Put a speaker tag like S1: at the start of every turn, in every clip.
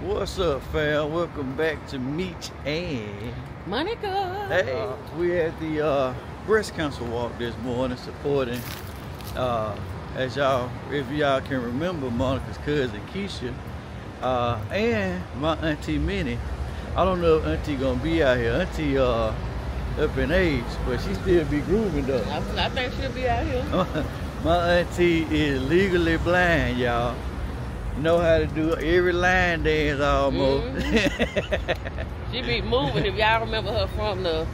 S1: What's up, fam? Welcome back to Meech and
S2: Monica.
S1: Hey, we're at the uh, breast cancer walk this morning, supporting. Uh, as y'all, if y'all can remember, Monica's cousin Keshia, uh, and my auntie Minnie. I don't know if auntie gonna be out here. Auntie uh, up in age, but she still be grooving though.
S2: I, I think she'll be out here.
S1: my auntie is legally blind, y'all know how to do every line dance almost.
S2: Mm-hmm. she be moving. If y'all remember her from the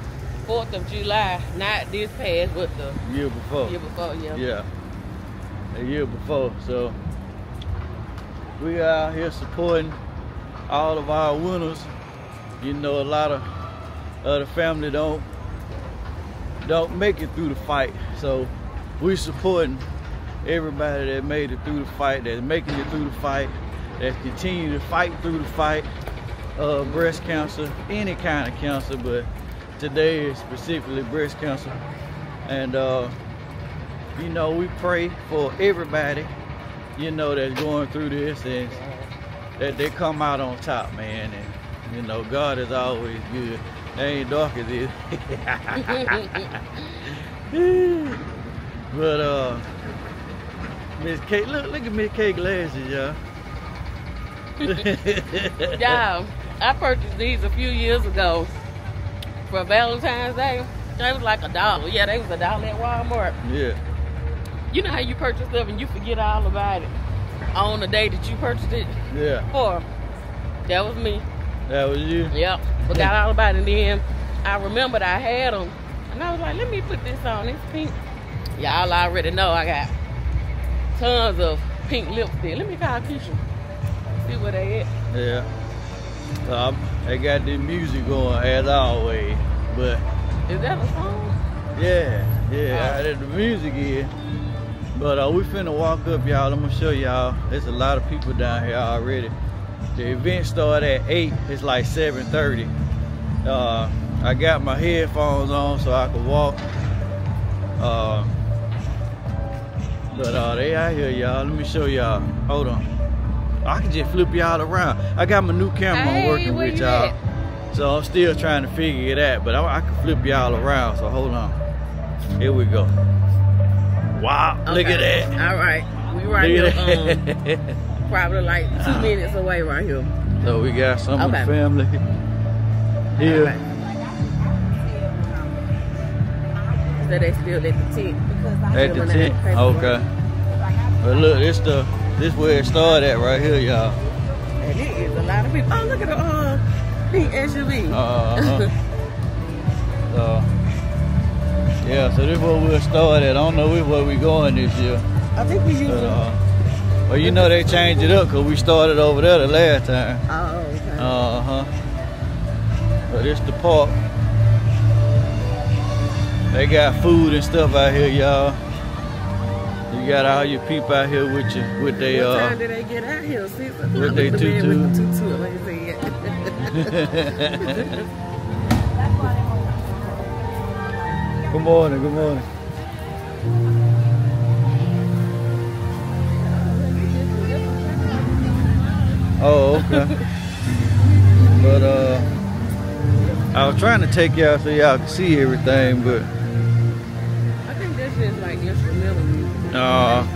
S2: Fourth of July, not this past, but the
S1: year before.
S2: Year before, yeah.
S1: Yeah, a year before. So we are here supporting all of our winners. You know, a lot of other family don't don't make it through the fight, so we supporting everybody that made it through the fight, that's making it through the fight, that's continuing to fight through the fight, uh, breast cancer, any kind of cancer, but today is specifically breast cancer. And, uh, you know, we pray for everybody, you know, that's going through this and that they come out on top, man. And, you know, God is always good. They ain't dark as it. but, uh, Miss K, look, look at Miss K glasses, y'all.
S2: yeah, I purchased these a few years ago for Valentine's Day. They was like a dollar. Yeah, they was a dollar at Walmart.
S1: Yeah.
S2: You know how you purchase stuff and you forget all about it on the day that you purchased it?
S1: Yeah.
S2: For. That was me.
S1: That was you?
S2: Yep. Forgot all about it. And then I remembered I had them. And I was like, let me put this on. It's pink. Y'all already know I got tons of pink lipstick. Let me call Keshia. See where they at.
S1: Yeah. Um, they got the music going as always, but.
S2: Is that a song?
S1: Yeah, yeah, oh. the music is. But uh, we finna walk up, y'all. I'm gonna show y'all. There's a lot of people down here already. The event started at 8. It's like 7.30. Uh, I got my headphones on so I can walk. But uh, they out here, y'all. Let me show y'all. Hold on. I can just flip y'all around. I got my new camera hey, working with y'all. So I'm still trying to figure it out, but I, I can flip y'all around, so hold on. Here we go. Wow, okay. look at that.
S2: All right, we right here, um, probably like two uh, minutes away right here.
S1: So we got some okay. of the family here. Right.
S2: So they still at the tent.
S1: At the tent? Okay. But look, this the this where it started at right here, y'all.
S2: And it is a lot of people. Oh, look at the uh, pink SUV.
S1: Uh -huh. so, yeah, so this is where we'll start at. I don't know where we going this year.
S2: I think we used uh,
S1: Well, you know they changed it up because we started over there the last time.
S2: Oh, okay.
S1: Uh-huh. But it's the park. They got food and stuff out here, y'all. You got all your people out here with you, with they
S2: what uh. time did they get out here? See,
S1: with they tutu.
S2: With the tutu, like
S1: good morning. Good morning. Oh, okay. but uh, I was trying to take y'all so y'all can see everything, but Uh,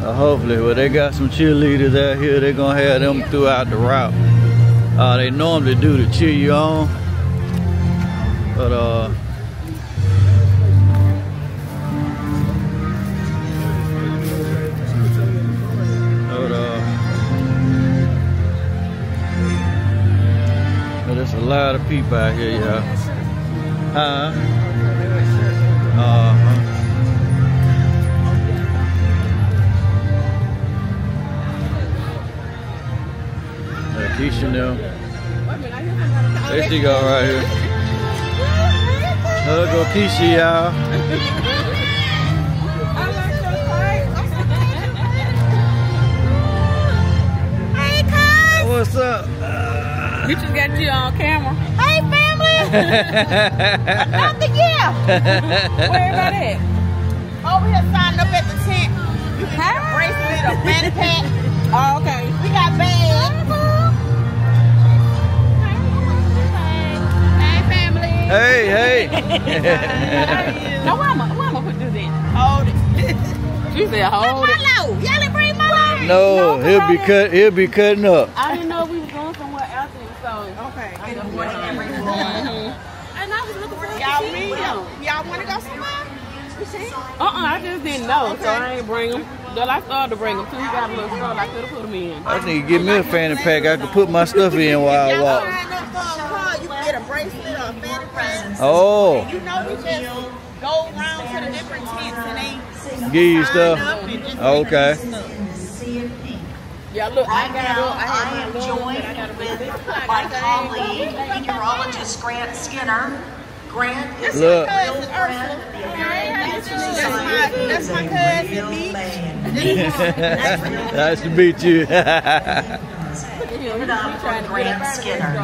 S1: uh, hopefully, well, they got some cheerleaders out here. They're gonna have them throughout the route. Uh, they normally do to cheer you on, but uh. But, uh, but there's a lot of people out here, y'all. Huh? Keshia now. There she go right here. There go Keshia, y'all.
S3: hey, cuz.
S1: What's up?
S2: We just got you on camera.
S3: Hey, family. Another year.
S2: Where about at?
S3: Over here, side. fanny pack.
S2: Oh, okay.
S3: We got bags.
S2: Hey,
S1: hey.
S2: Now, why am I, why am I put this in?
S3: Hold it.
S2: She said, hold it.
S3: Hello. Y'all didn't bring my load.
S1: no, he'll be cut. He'll be cutting up.
S2: I didn't know we were going somewhere else, so.
S3: Okay.
S2: Mhm. And I was looking for
S3: Y'all mean Y'all want to go somewhere? You see?
S2: Uh-uh, I just didn't know, so I ain't bring them. Well, I started to bring them too. He got a little stroll. I could have put them in.
S1: I need to get me a fanny pack. I could put my stuff in while I walk.
S3: sign up for a car. You can get a bracelet or a fanny.
S1: Oh,
S3: You know, we just go around to the different tents and they
S1: give you stuff.
S3: up and just oh,
S1: Okay.
S3: pick up.
S2: Yeah, look, I
S4: Right
S2: got
S4: now,
S2: up. I
S4: I am
S2: my little, but I got
S4: joined
S2: a
S4: with my colleague, meteorologist Grant Skinner. Grant is a
S1: Look.
S4: real friend.
S3: That's my, that's my cousin, Beach.
S1: nice to meet you.
S4: Give it up for Grant Skinner.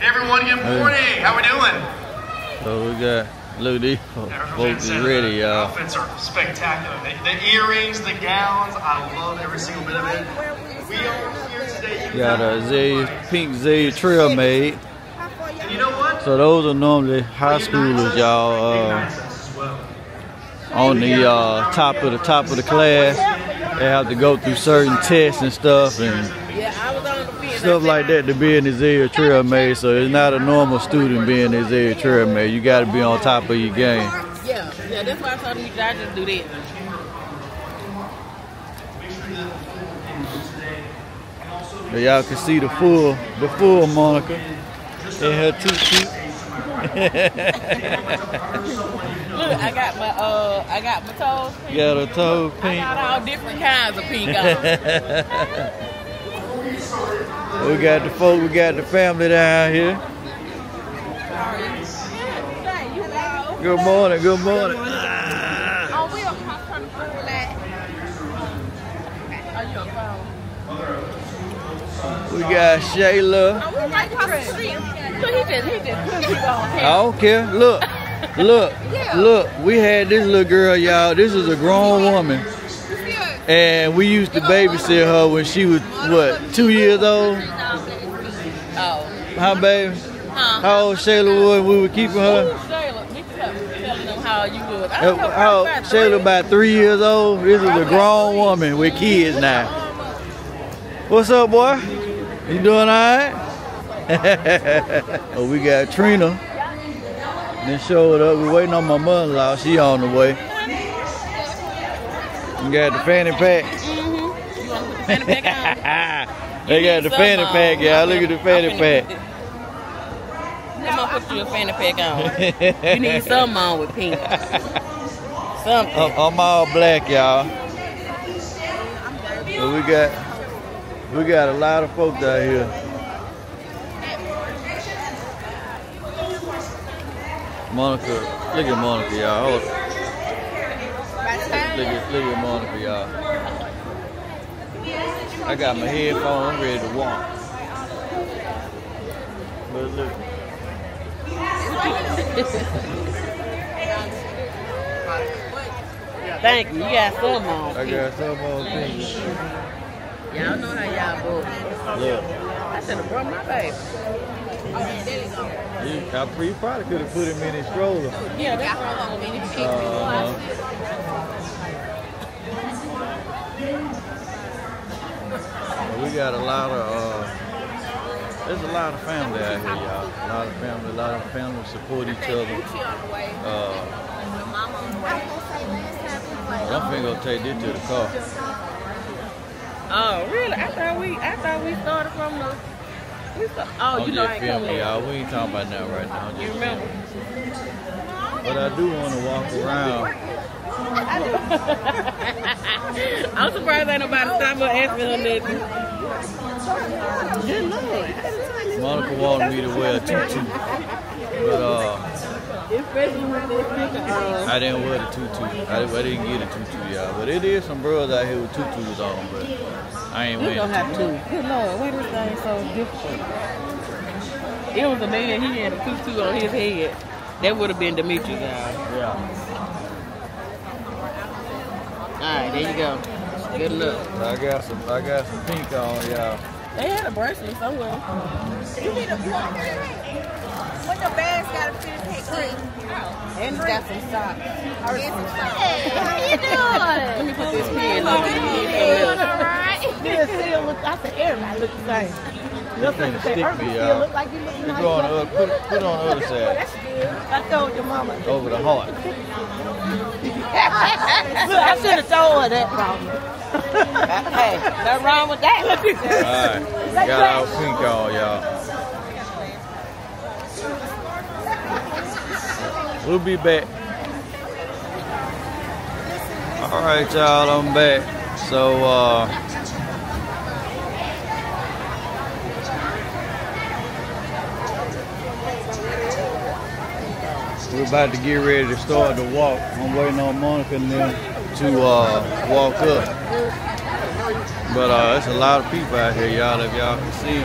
S5: Everyone, good morning. How we doing?
S1: so we got look at these folks is ready,
S5: The
S1: y'all.
S5: outfits are spectacular. The, the earrings, the gowns, I love every single bit of it. We are here today. You
S1: Got a pink Zay Trail Maid.
S5: And you know what?
S1: So those are normally high schoolers, y'all. Uh,
S5: Ignites us as well.
S1: on the uh, top of the top of the class. They have to go through certain tests and stuff and stuff like that to be in Trail Maid. So it's not a normal student being Trail Maid. You got to be on top of your game.
S2: Yeah, yeah, that's why I told him you I just do that.
S1: Y'all can see the full the full Monica in her tutu.
S2: Look, I got my uh, I got my toes. pink.
S1: got her toe
S2: I
S1: pink.
S2: got all different kinds of pink on.
S1: We got the folk, we got the family down here. Good morning, good morning.
S3: Oh, we are from the pool that.
S2: Are you on phone?
S1: We got Shayla.
S3: Oh, we right across the street.
S2: Look, he just he just put people on
S1: I don't care. Look, look, look. We had this little girl, y'all. This is a grown woman. And we used to babysit her when she was, what, two years old?
S2: Oh.
S1: Huh, baby?
S2: Huh?
S1: How old Shayla was we were keeping her?
S2: Shayla? We kept telling them how you was. I don't know,
S1: How,
S2: about
S1: Shayla
S2: three.
S1: about three years old. This is a grown woman with kids now. What's up, boy? You doing all right? oh, we got Trina. Then showed up. We waiting on my mother-in-law. She on the way. We got the fanny pack.
S2: Mm-hmm. You want to put the fanny pack on?
S1: they got the fanny pack, y'all. Look at the fanny pack.
S2: I'm gonna put you a fanny pack on. You need something on with pink. Something.
S1: I'm, I'm all black, y'all. So we got we got a lot of folks out here. Monica, look at Monica, y'all. Look at look at Monica, y'all. I got my headphones. I'm ready to walk. But look,
S2: Thank you. You got something on.
S1: I got some on.
S2: Y'all know how y'all both.
S1: Look.
S2: I should have brought my baby.
S1: You, you probably could have put him in his stroller.
S2: Yeah, that's what I'm gonna be.
S1: Uh, we got a lot of, uh, there's a lot of family out here, y'all. A lot of family, a lot of family support each other. Uh, I'm finna go take this to the car.
S2: Oh, really? I thought we, I thought we started from the. Start, oh,
S1: I'm
S2: you know I
S1: just
S2: ain't
S1: filming y'all. We ain't talking about that right now. I'm
S2: You remember?
S1: But I do want to walk around.
S2: I'm surprised ain't nobody stop her asking her nothing.
S1: Monica wanted me to wear a tutu. But uh,
S2: Especially when they speak of.
S1: I didn't wear the tutu. I, I didn't get a tutu, y'all. But it is some bros out here with tutus on, but I ain't
S2: We
S1: wearing
S2: gonna
S1: a
S2: have to. Good lord, why this thing so difficult? It was a man, he had a tutu on his head. That would have been Demetrius, y'all.
S1: Yeah.
S2: right, there you go. Good enough.
S1: I got some I got some pink on, y'all.
S2: They had a bracelet somewhere.
S3: You need a What the bags got to fit take cream. Oh.
S2: And it's got some socks.
S3: Hey, how you doing?
S2: Let me put this pen
S3: Oh,
S2: on.
S3: good
S2: you.
S3: evening. All right.
S6: Still, still look. I said everybody look the same. Your
S1: This ain't
S6: sister
S1: stick me, y'all.
S6: look like you look
S1: Put
S6: nice.
S1: it on the other, put, it- put on the other side.
S6: That's good. I told your mama.
S1: Over the heart.
S6: Look, I should have told her that problem.
S2: Hey, nothing wrong with that.
S1: Alright. Got our pink on, y'all. We'll be back. Alright, y'all, I'm back. So, uh, we're about to get ready to start the walk. I'm waiting on Monica and them to uh, walk up. But uh, there's a lot of people out here, y'all, if y'all can see.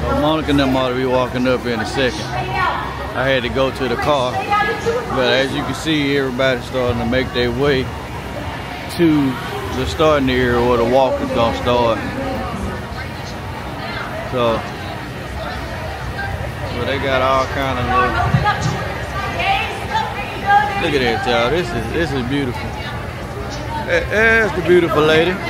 S1: So Monica and them ought to be walking up in a second. I had to go to the car. But as you can see, everybody's starting to make their way to the starting area where the walk is gonna start. So, so they got all kind of little. Look at that, y'all. This is this is beautiful. There's the beautiful lady.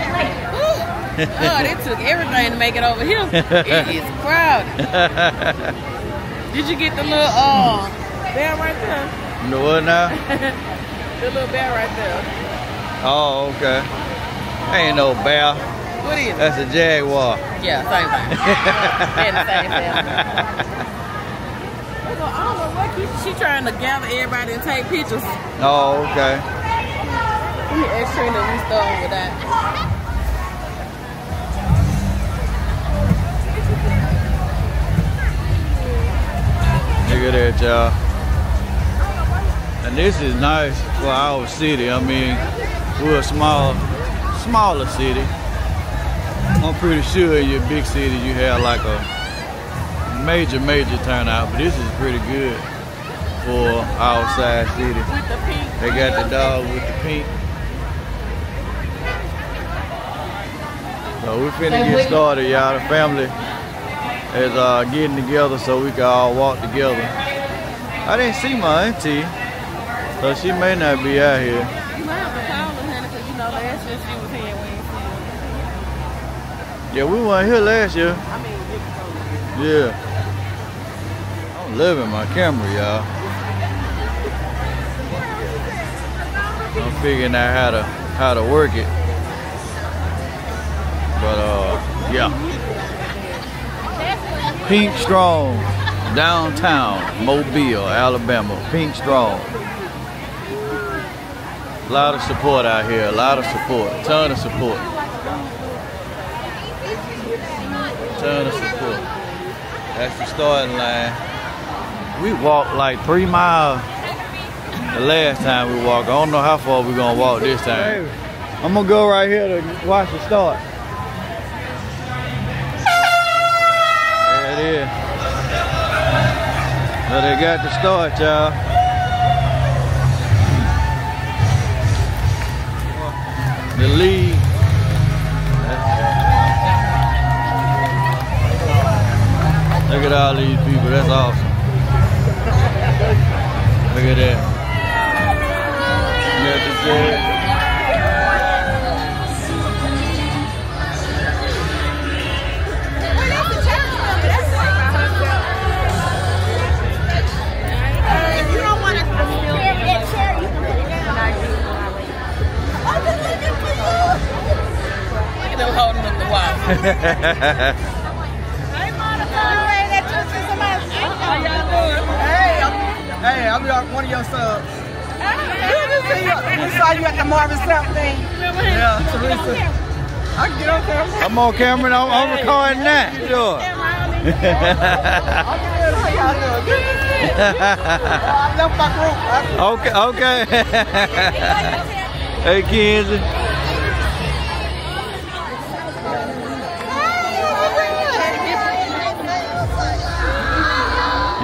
S2: Oh, they took everything to make it over here. It is crowded. Did you get the little uh bear right there?
S1: You know what now?
S2: The little bear right there.
S1: Oh, okay. Ain't no bear.
S2: What is it?
S1: That's a jaguar.
S2: Yeah, same thing. and the same family. I don't know what keeps she trying to gather everybody and take pictures.
S1: Oh, okay.
S2: Let me ask Trina if we start with that.
S1: Look at that, y'all. And this is nice for our city. I mean, we're a small, smaller city. I'm pretty sure in your big city you have like a major, major turnout, but this is pretty good for our size city.
S2: With the pink.
S1: They got the dog with the pink. So we finna get started, y'all. The family is uh, getting together so we can all walk together. I didn't see my auntie, so she may not be out here.
S2: You might have to call her, because you know last year she was here when you see her.
S1: Yeah, we weren't here last year.
S2: I mean, you can go.
S1: Yeah. I'm loving my camera, y'all. Figuring out how to how to work it. But uh yeah. Pink Strong, downtown Mobile, Alabama. Pink Strong. A lot of support out here, a lot of support, ton of support. Ton of support. That's the starting line. We walked like three miles the last time we walked. I don't know how far we're gonna walk this time. I'm gonna go right here to watch the start. There it is. So they got the start, y'all. The lead. Look at all these people. That's awesome. Look at that.
S2: Wall.
S3: Hey, Monica. Hey,
S7: I'm one of your subs. See you. We saw you at the Marvin Sapp thing. Yeah, Teresa. I can get on camera.
S1: I'm on camera I'm, I'm recording that. Sure. Okay, okay. hey, Kenzie.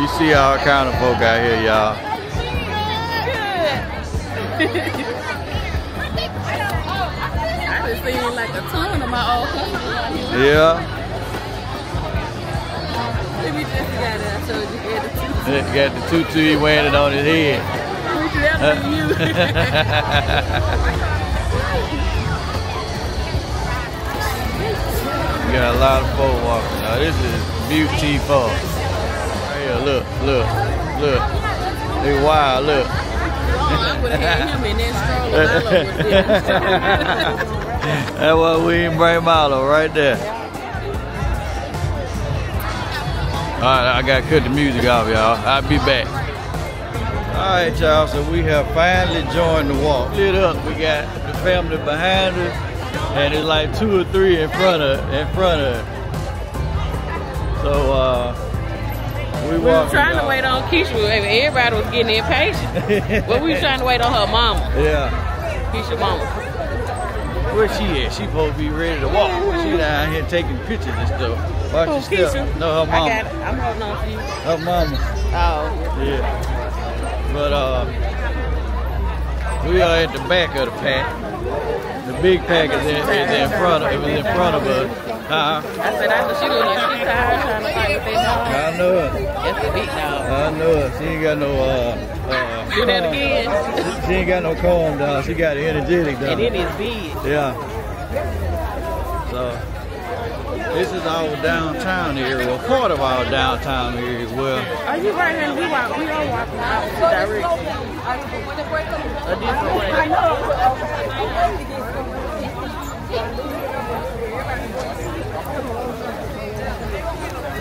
S1: You see all kind of folk out here, y'all.
S2: Like a ton of my old customers.
S1: Yeah.
S2: Me just got it. I told you he had the two.
S1: He Got the tutu he wearing it on his head.
S2: You.
S1: Got a lot of folk walking. Now this is Beauty Falls. Right look, look, look. They wild, look.
S2: I would have had him in that stroller. My lord was.
S1: That's why we ain't bring Milo right there. Alright, I gotta cut the music off, y'all. I'll be back. Alright, y'all, so we have finally joined the walk. Lit up, we got the family behind us, and it's like two or three in front of in front of us. So uh we
S2: We were trying to wait on Keshia. Everybody was getting impatient. but we were trying to wait on her mama,
S1: Yeah.
S2: Keshia mama.
S1: Where she at? She supposed to be ready to walk. She down here taking pictures and stuff. Watch
S2: Oh,
S1: step.
S2: Keshia.
S1: No, her
S2: I
S1: mama.
S2: got it. I'm holding on to you.
S1: Her mama.
S2: Oh.
S1: Yeah. But uh, we are at the back of the pack. The big pack is in, is in front of is in front of us. Huh?
S2: I said, I know she look like she tired trying to fight with that dog.
S1: I know it.
S2: That's a big dog.
S1: I know it. She ain't got no uh uh.
S2: Do that
S1: calm-
S2: again.
S1: She ain't got no calm down. She got an energetic down.
S2: And it's big.
S1: Yeah. So this is our downtown area, well, part of our downtown area. Well,
S2: Are you right here? We walk. We are walking opposite direction. A different way.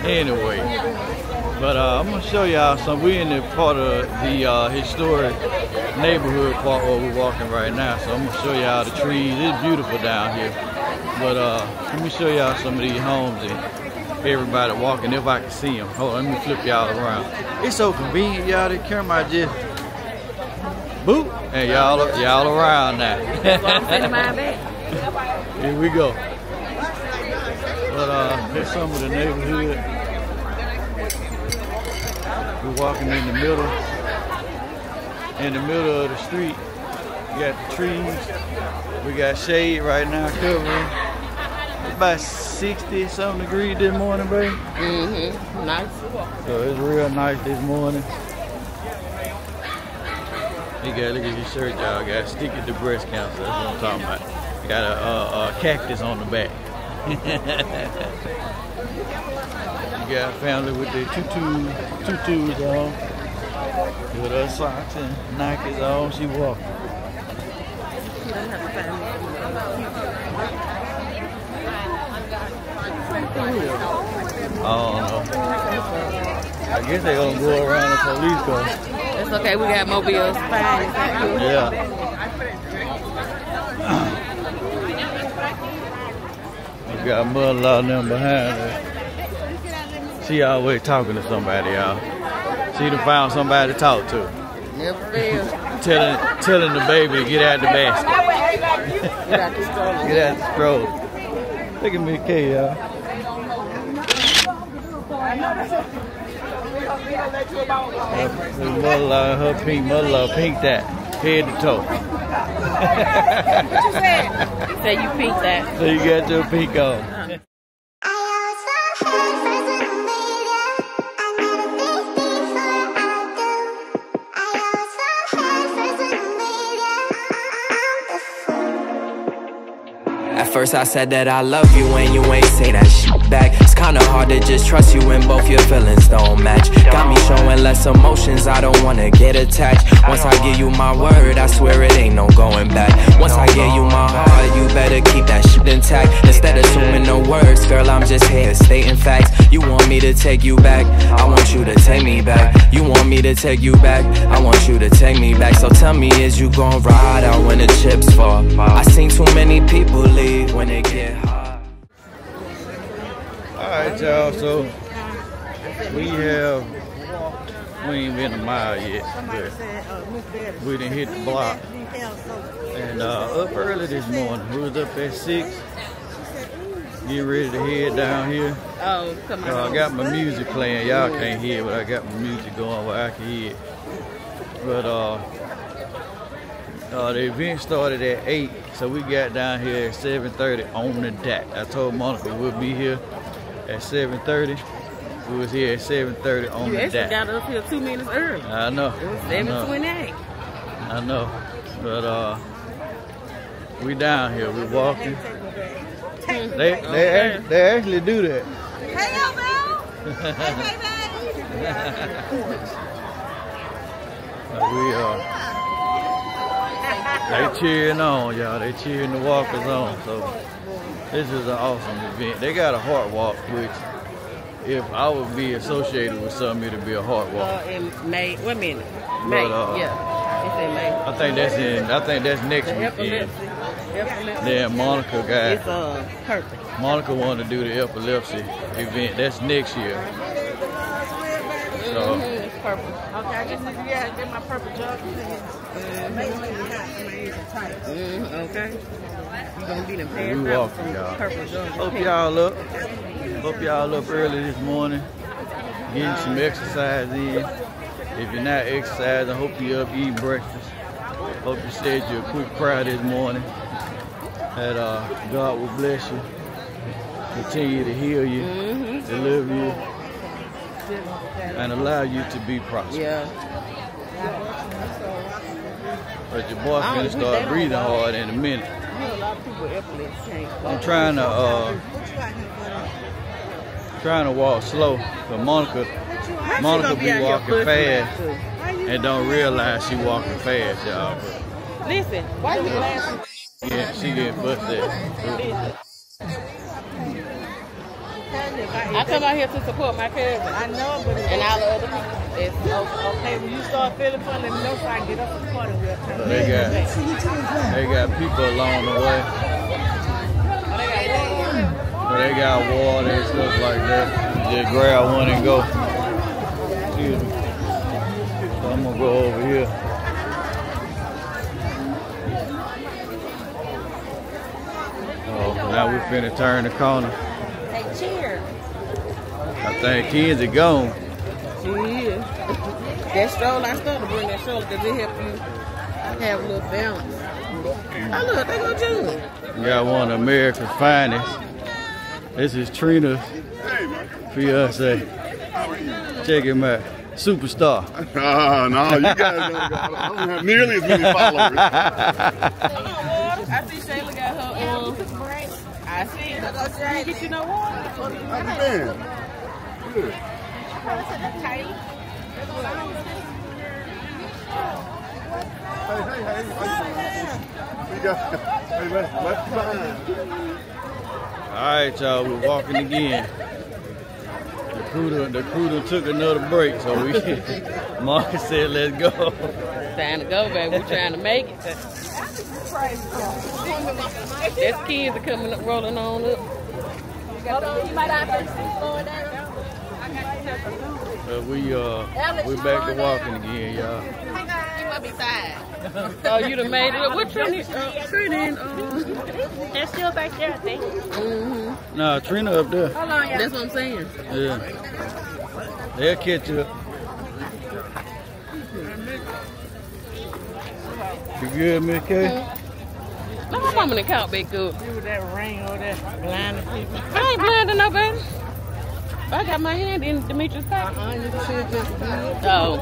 S1: Anyway, but uh, I'm gonna show y'all some. We in the part of the uh, historic neighborhood part where we're walking right now. So I'm gonna show y'all the trees. It's beautiful down here. But uh, let me show y'all some of these homes and everybody walking if I can see them. Hold on, let me flip y'all around. It's so convenient, y'all. The camera just boop and y'all y'all around now.
S2: So I'm sending mine back.
S1: Here we go. But here's some of the neighborhood. We're walking in the middle, in the middle of the street. We got the trees. We got shade right now covering. It's about 60 something degrees this morning, baby.
S2: Mm-hmm. Nice.
S1: So it's real nice this morning. You got look at your shirt, y'all. Got stick it to breast cancer. That's what I'm talking about. Got a, a, a cactus on the back. You got family with their tutu, tutus on, with her socks and Nikes on. She walking. Oh no. I guess they gonna go around the police car.
S2: It's okay. We got mobiles. Fine.
S1: Yeah. Got mother-in-law them behind her. She always talking to somebody, y'all. She done found somebody to talk to.
S2: Never fail.
S1: Telling telling the baby to get out the basket.
S2: Get out the stroller.
S1: Get out the stroll. Look at me, K, y'all. Her mother-in-law, her pink mother-in-law, pink that, head to toe.
S2: What you said? You you peeked that.
S1: So you got your pink on.
S8: At first I said that I love you and you ain't say that shit back. It's kinda hard to just trust you when both your feelings don't match. Got me showing less emotions, I don't wanna get attached. Once I give you my word, I swear it ain't no going back. Once I give you my heart, you better keep that shit intact. Instead of assuming no words, girl, I'm just here stating facts. You want me to take you back, I want you to take me back. You want me to take you back, I want you to take me back. So tell me, is you gon' ride out when the chips fall? I seen too many people leave when it get hard
S1: Alright, y'all, so we have, we ain't been a mile yet, but we didn't hit the block. And uh, up early this morning, we was up at 6, getting ready to head down here.
S2: Oh, come
S1: Uh, I
S2: on.
S1: got my music playing. Y'all can't hear, but I got my music going where I can hear it. But uh, Uh, the event started at 8, so we got down here at 7.30 on the dot. I told Monica we'll be here at 7.30. We was here at 7.30 on
S2: You
S1: the
S2: actually
S1: dot.
S2: got up here two minutes early.
S1: I know.
S2: It was
S1: I
S2: 728.
S1: I know. But uh we down here, we walking. They they
S2: Okay.
S1: act- they actually do that.
S3: Hey, Elmo. Hey, baby.
S1: Uh, we uh they cheering on, y'all. They cheering the walkers on. So this is an awesome event. They got a heart walk, which if I would be associated with something, it'd be a heart walk.
S2: Uh, in May. Wait a minute. May.
S1: But, uh,
S2: yeah. It's in May.
S1: I think that's in. I think that's next
S2: The
S1: weekend.
S2: epilepsy. Epilepsy.
S1: Then Monica
S2: It's
S1: got
S2: uh perfect.
S1: Monica wanted to do the epilepsy event. That's next year. So
S2: Mhm, It's purple.
S6: Okay, I just need to get, get my purple jogging pants. Make me hot. My ears are tight.
S2: Mm, okay. You gonna be the
S1: we
S2: pants out
S1: walking,
S2: from
S1: y'all.
S2: purple
S1: Hope y'all up. Hope y'all up early this morning, getting some exercise in. If you're not exercising, I hope you up eating breakfast. Hope you said your quick prayer this morning. That uh, God will bless you, continue to heal you,
S2: Mm-hmm.
S1: deliver you, and allow you to be prosperous.
S2: Yeah.
S1: But your boy
S2: I don't
S1: finna
S2: wish they
S1: start breathing hard in a minute.
S2: You know, a lot of people with epilepsy can't.
S1: I'm trying to uh trying to walk slow, but Monica Monica
S2: gonna
S1: be walking fast. and don't realize she walking fast, y'all.
S2: Listen, why you laughing?
S1: Yeah, she getting busted.
S2: Listen. I come out here to support my cousin
S6: I know, but
S2: and all the other people. It's okay.
S6: okay, when you start feeling funny, let me know so I can get up and party with her.
S1: They got they got people along the way. So they got water and stuff like that. Just grab one and go. Excuse me. So I'm gonna go over here. Oh, now we're finna turn the corner.
S3: Say cheers.
S1: I think kids are gone.
S2: She is. That stroller, I started to bring that stroller because it help you have a little balance. Oh, look, they go June.
S1: We got one of America's finest. This is Trina's fiance. Check him out. Superstar.
S9: Oh, no, you guys don't, got- I don't have nearly as many followers.
S2: I see Shayla got her um, I see it. Can you get you no water?
S9: Man, good. Hey, hey, hey. You got, hey, let's, let's behind.
S1: All right, y'all, we're walking again. The crew, done- the crew done took another break, so we, Marcus said, let's go.
S2: Time to go, baby. We're trying to make it. There's kids are coming up, rolling on up.
S3: Hold on, you might have to slow down.
S1: But we, uh, we back to walking again, y'all.
S3: You might be tired.
S2: Oh, you done made it up. What Trini? Uh, Trini, uh,
S6: They're still back there, I think.
S2: mm-hmm.
S1: Nah, Trina up there.
S6: Hold on, y'all.
S2: That's what I'm saying.
S1: Yeah. They'll catch you up. You good, Miss K?
S2: Look, my mama done count back up.
S6: You with that ring over there, blinding people.
S2: I ain't blinding nobody. I got my hand in Demetrius' pocket.
S6: Uh-uh, you should just.
S2: Oh.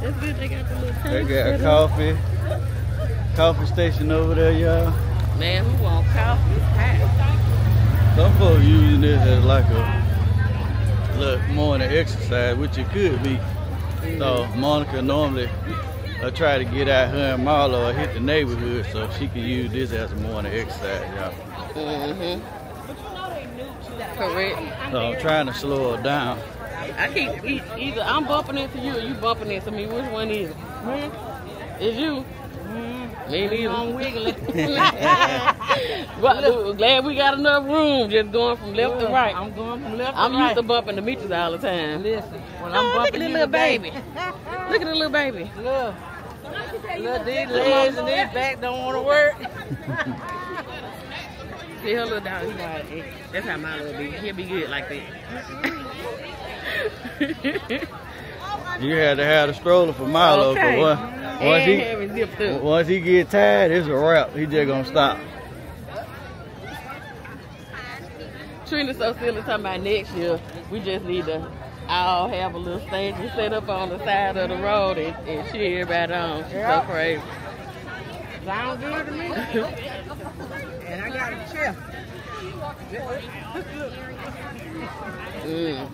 S2: That's good. They got the little
S1: They
S2: tank
S1: got a coffee. Coffee station over there, y'all.
S2: Man, who want coffee? Hot.
S1: Some folks using this as like a look morning exercise, which it could be. So Monica normally uh, try to get out her and Marlo or hit the neighborhood so she can use this as a morning exercise, y'all.
S2: Mm-hmm. Correct.
S1: So I'm trying to slow her down.
S2: I keep e- either I'm bumping into you or you bumping into me. Which one is it? It's you. Me neither.
S6: I'm wiggling.
S2: but look, glad we got enough room just going from left to right.
S6: I'm going from left to right.
S2: I'm
S6: to
S2: used
S6: right.
S2: to bumping Demetrius all the time.
S6: Listen, when
S2: Oh,
S6: I'm
S2: look
S6: bumping
S2: at the little
S6: today-
S2: baby. Look at the little baby.
S6: Look. Look, these legs and these back don't want to work.
S2: See her little dog. He like, eh, that's how my little be. He'll be good like that.
S1: You had to have the stroller for Milo.
S2: Okay.
S1: once, once he
S2: have it zipped up.
S1: once he get tired, it's a wrap. He just gonna stop.
S2: Trina's so silly talking about next year. We just need to all have a little stage set up on the side of the road and, and cheer everybody on. She's
S6: Yeah.
S2: so crazy.
S6: Sound good to me. and I got a chair.
S2: Mm.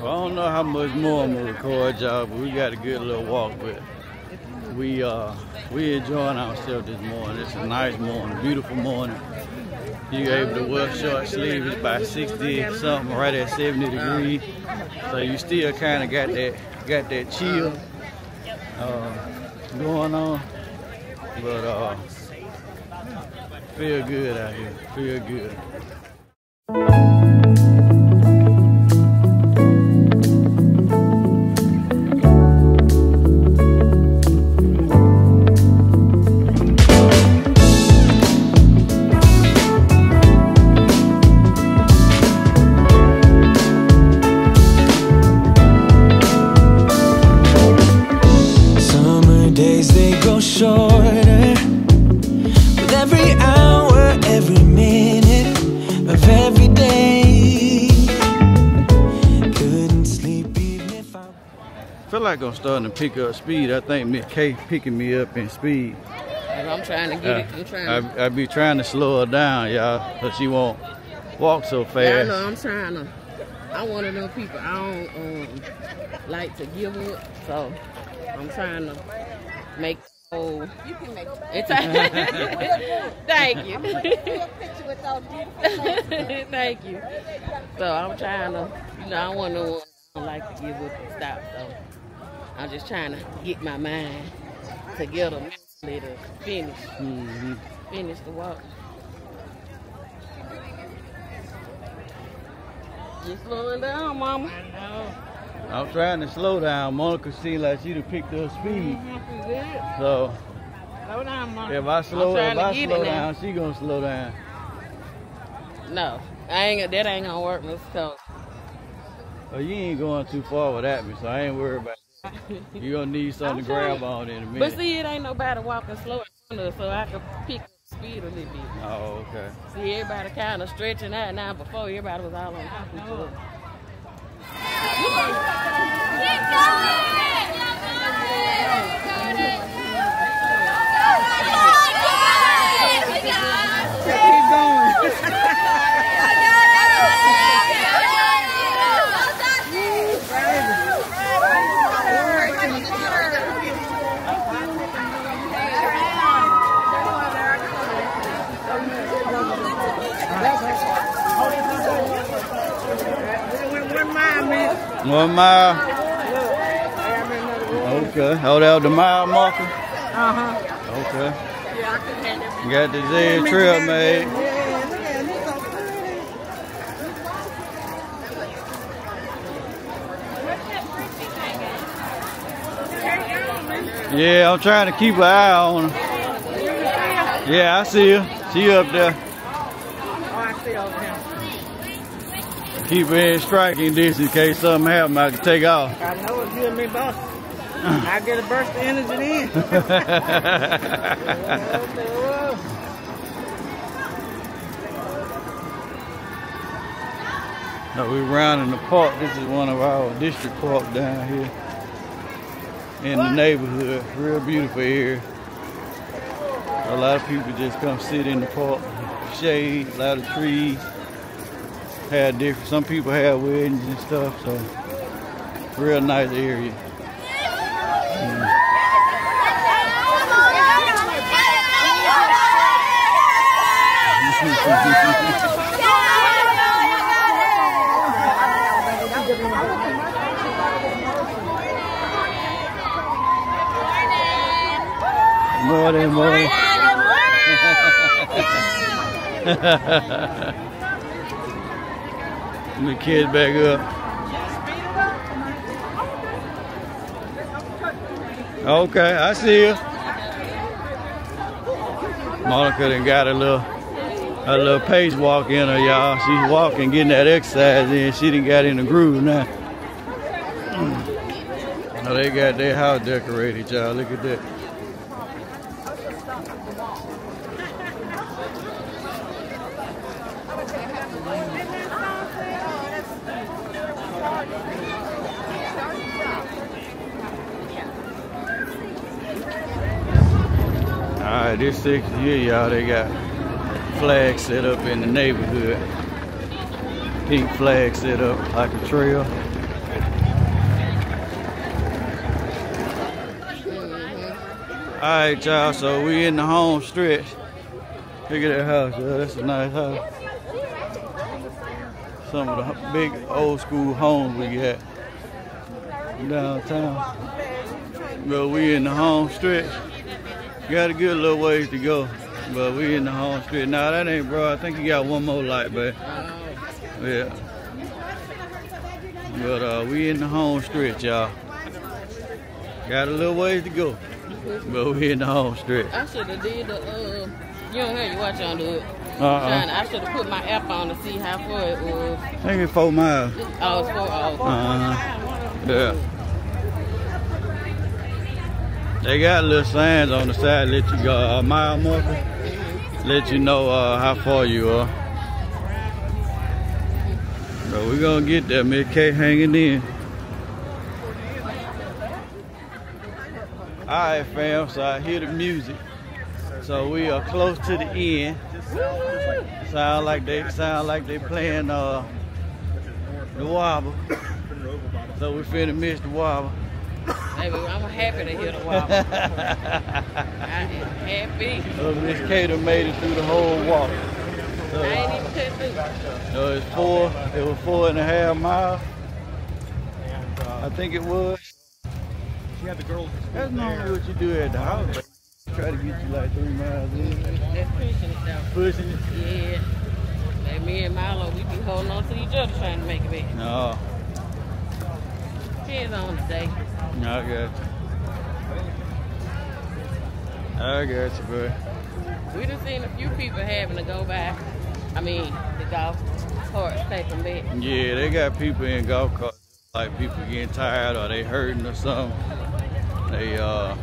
S1: Well, I don't know how much more I'm gonna record y'all, but we got a good little walk. But we uh we enjoying ourselves this morning. It's a nice morning, beautiful morning. You able to wear short sleeves. by 60 something, right at 70 degrees. So you still kind of got that got that chill uh, going on. But uh, feel good out here. Feel good. Starting to pick up speed. I think Miss K picking me up in speed.
S2: And I'm trying to get it. I'm trying to.
S1: I, I be trying to slow her down, y'all, so she won't walk so
S2: Yeah, I know. I'm trying to. I'm one of them people. I don't um, like to give up, so I'm trying to make. Oh,
S3: You can make
S2: it's thank you.
S3: a picture with those beautiful faces.
S2: Thank you. So I'm trying to, you know, I want to I don't like to give up and stop. So I'm just trying to get my mind together mentally to finish,
S1: hmm
S2: finish the walk. You slowing down, mama?
S1: I'm trying to slow down. Monica seemed like she done picked up speed. So
S6: Slow down,
S1: if I slow, if I slow
S2: now.
S1: down, she gonna slow down.
S2: No, I ain't. That ain't gonna work, Miss Coach.
S1: But you ain't going too far without me, so I ain't worried about that. You gonna need something to grab on in a minute.
S2: But see, it ain't nobody walking slow enough, so I can pick up speed a little bit.
S1: Oh, okay.
S2: See, everybody kind of stretching out now. Before everybody was all on top of each other.
S6: Keep One mile.
S1: Okay. Hold out the mile marker.
S6: Uh-huh.
S1: Okay. You got the Z Trail Maid. Yeah, I'm trying to keep an eye on her. Yeah, I see her. She up there.
S6: Oh, I see over here.
S1: Keep it in striking distance in case something happens. I can take off.
S6: I know it's you and me both. I get a burst of energy then.
S1: No, we're rounding the park. This is one of our district parks down here in the neighborhood. Real beautiful here. A lot of people just come sit in the park, shade, a lot of trees. Had different. Some people have weddings and stuff, so real nice area. Morning, morning. the kids back up. Okay, I see you. Monica done got a little a little pace walk in her, y'all. She's walking, getting that exercise in. She didn't got in the groove now. Oh, they got their house decorated, y'all. Look at that. This sixth year, y'all, they got flags set up in the neighborhood. Pink flag set up like a trail. Mm-hmm. All right, y'all, so we in the home stretch. Look at that house, y'all. That's a nice house. Some of the big old school homes we got downtown. But we in the home stretch. Got a good little ways to go. But we in the home stretch. Nah, that ain't bro. I think you got one more light, but yeah. But uh, we in the home stretch, y'all. Got a little ways to go. But we in the home stretch.
S2: I should have did the uh you don't have your watch on do it.
S1: Uh-uh.
S2: I should have put my app on to see how far it was.
S1: I think it's four miles.
S2: Oh, it's four oh.
S1: Uh-huh. Yeah. They got little signs on the side let you go a mile marker. Let you know uh, how far you are. But we're gonna get there, Miss K hanging in. Alright fam, so I hear the music. So we are close to the end. Sound like they sound like they playing uh the wobble. So we finna miss the wobble.
S2: Baby, I'm happy to hear the wobble. I am happy.
S1: So Miss Kato made it through the whole walk. So,
S2: I ain't even cut through.
S1: so it's four, it was four and a half miles. Uh, I think it was.
S9: She had the girls.
S1: That's normally what you do at the house. Try to get you like three miles in.
S2: That's pushing it though.
S1: Pushing it.
S2: Yeah. Like me and Milo, we be holding on to each other trying to make it back.
S1: No,
S2: Depends on the day.
S1: I got you. I got you, bro.
S2: We done seen a few people having to go back. I mean, the golf carts taking back.
S1: Yeah, they got people in golf carts. Like people getting tired or they hurting or something. They uh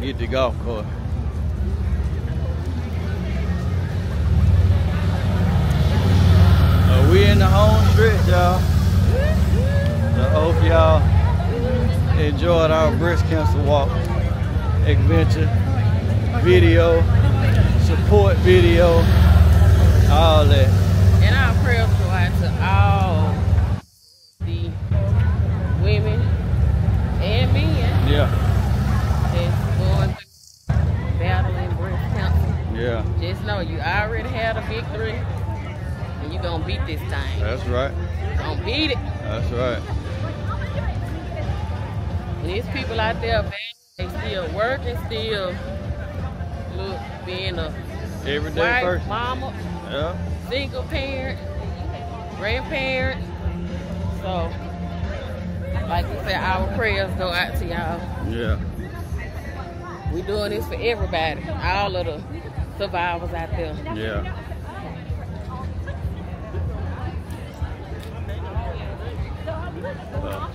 S1: get the golf cart. Uh, we in the home stretch, y'all. I hope y'all enjoyed our breast cancer walk adventure video, support video, all that.
S2: And our prayers go out to all the women and men
S1: Yeah,
S2: that's going through battling breast cancer.
S1: yeah,
S2: Just know you already had a victory going to beat this thing.
S1: that's right.
S2: Gonna beat it.
S1: That's right.
S2: And there's people out there, man, they still working, still look, being a
S1: Everyday
S2: wife,
S1: person.
S2: mama,
S1: Yeah,
S2: single parent, grandparent. So, like we said, our prayers go out to y'all.
S1: yeah.
S2: We doing this for everybody, all of the survivors out there.
S1: Yeah.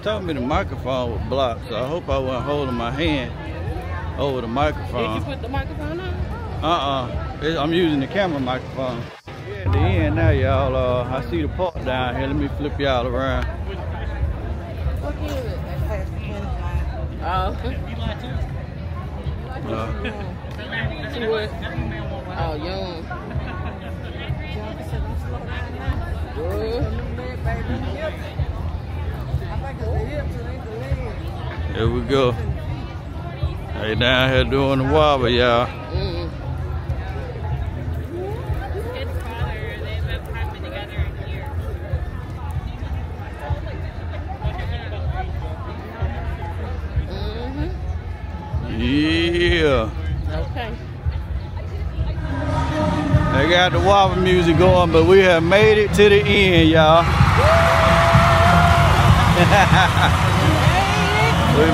S1: Told me the microphone was blocked, so I hope I wasn't holding my hand over the microphone.
S2: Did you put the microphone on?
S1: Uh-uh. I'm using the camera microphone. At the end now, y'all. Uh, I see the park down here. Let me flip y'all around.
S2: What is it? Oh.
S1: Uh,
S2: See what? Oh, young.
S1: Here we go. Hey, down here doing the wobble, y'all.
S2: Mm.
S1: Yeah.
S2: Okay.
S1: They got the wobble music going, but we have made it to the end, y'all. we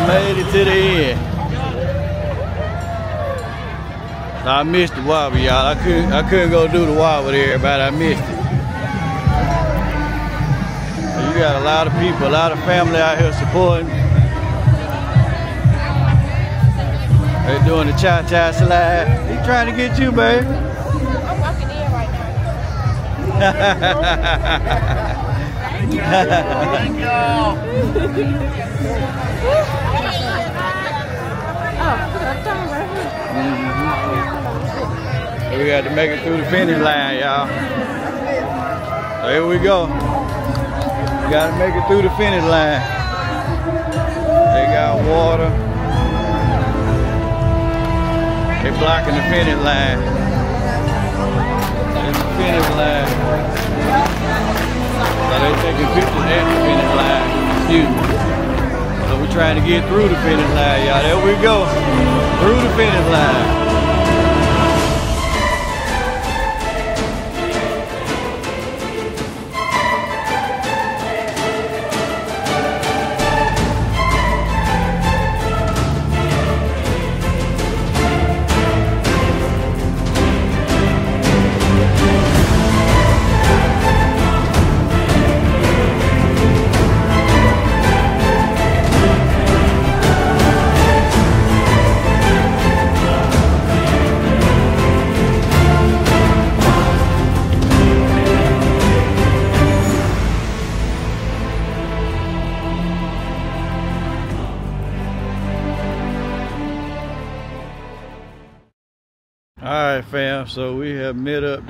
S1: made it to the end. I missed the wobble, y'all. I couldn't I couldn't go do the wobble with everybody. I missed it. You got a lot of people, a lot of family out here supporting. They're doing the cha-cha slide. He trying to get you, baby.
S3: I'm walking in right now.
S5: Thank y'all.
S1: We got to make it through the finish line, y'all. So here we go. We got to make it through the finish line. They got water. They blocking the finish line. It's the finish line. So they taking pictures at the finish line. Excuse me. So we're trying to get through the finish line, y'all. There we go. Through the finish line.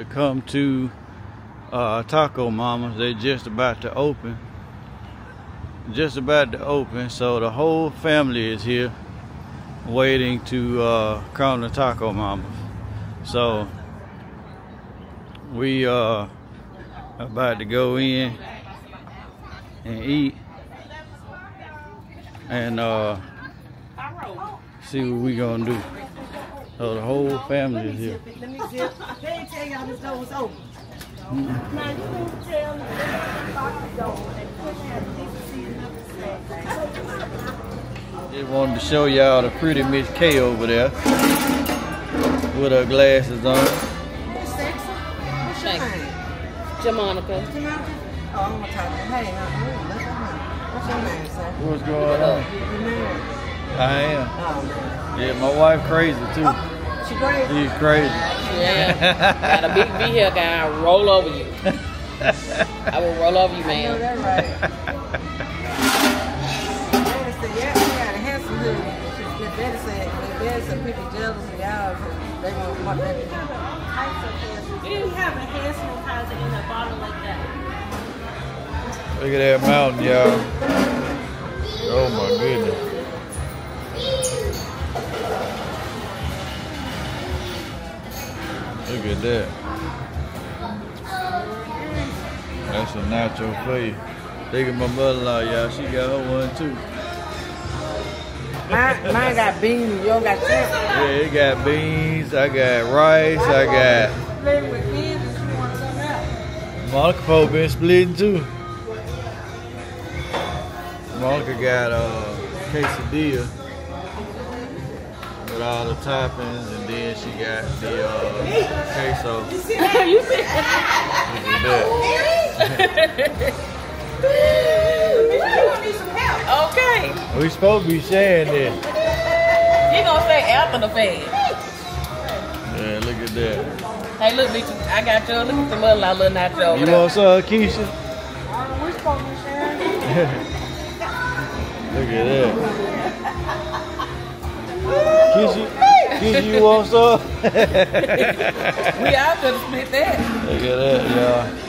S1: Come to uh, Taco Mama's. They're just about to open. Just about to open. So the whole family is here waiting to uh, come to Taco Mama's. So we uh about to go in and eat and uh see what we gonna do. So the whole family is here.
S6: Let me zip. They didn't tell y'all this door was open. Now you didn't tell me that lock the door and couldn't have decency enough to say.
S1: Just wanted to show y'all the pretty Miss K over there with her glasses on.
S2: Thank you. Jemonica.
S6: Oh, I'm gonna talk to Hey, uh, what's your name? What's your name, sir?
S1: What's going on?
S6: You married?
S1: I am.
S6: Oh, man.
S1: Yeah, my wife crazy too.
S6: Oh, she crazy.
S1: She's crazy.
S2: Yeah. Got a big vehicle, I roll over you. I will roll over you, man.
S6: I know
S2: man.
S6: that right. Daddy said, yeah, you got a handsome hood. Your daddy said, your daddy said people jealous of y'all. They want want that.
S3: You have a hand sanitizer in a bottle like that.
S1: Look at that mountain, y'all. Oh my goodness. Look at that. That's a nacho for you. Look at my mother-in-law, y'all. She got her one too.
S6: Mine, mine got beans. You got shrimp.
S1: Yeah, it got beans. I got rice. I got
S6: with beans and she wants something else.
S1: Monica Poe been splitting too. Monica got uh, quesadilla with all the toppings, and then she got the uh, queso.
S2: you said
S1: Look at that.
S2: okay.
S1: We supposed to be sharing this.
S2: You gonna say after the fact.
S1: Yeah, look at that.
S2: Hey, look, bitch, I got you. Look at the mother-in-law little nacho
S1: You
S2: there.
S1: want some, Keshia?
S6: We supposed to be sharing.
S1: Look at that. Keshia, Kiss you want some?
S2: We all could have split that.
S1: Look at that, y'all.